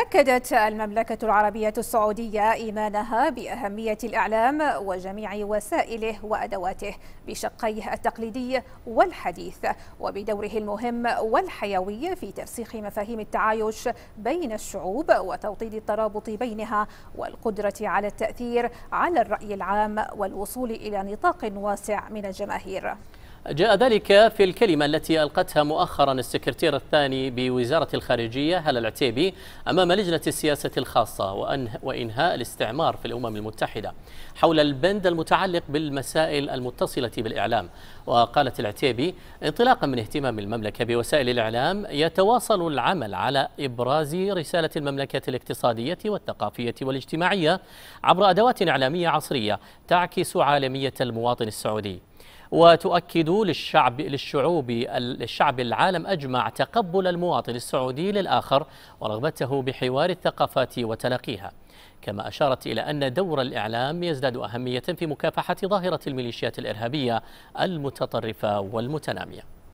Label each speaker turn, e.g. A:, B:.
A: أكدت المملكة العربية السعودية إيمانها بأهمية الإعلام وجميع وسائله وأدواته بشقيه التقليدي والحديث وبدوره المهم والحيوي في ترسيخ مفاهيم التعايش بين الشعوب وتوطيد الترابط بينها والقدرة على التأثير على الرأي العام والوصول إلى نطاق واسع من الجماهير.
B: جاء ذلك في الكلمة التي ألقتها مؤخرا السكرتير الثاني بوزارة الخارجية هلا العتيبي أمام لجنة السياسة الخاصة وإنهاء الاستعمار في الأمم المتحدة حول البند المتعلق بالمسائل المتصلة بالإعلام. وقالت العتيبي انطلاقا من اهتمام المملكة بوسائل الإعلام يتواصل العمل على إبراز رسالة المملكة الاقتصادية والثقافية والاجتماعية عبر أدوات إعلامية عصرية تعكس عالمية المواطن السعودي. وتؤكد للشعب للشعوب الشعب العالم أجمع تقبل المواطن السعودي للآخر ورغبته بحوار الثقافات وتلاقيها كما أشارت إلى أن دور الإعلام يزداد أهمية في مكافحة ظاهرة الميليشيات الإرهابية المتطرفة والمتنامية.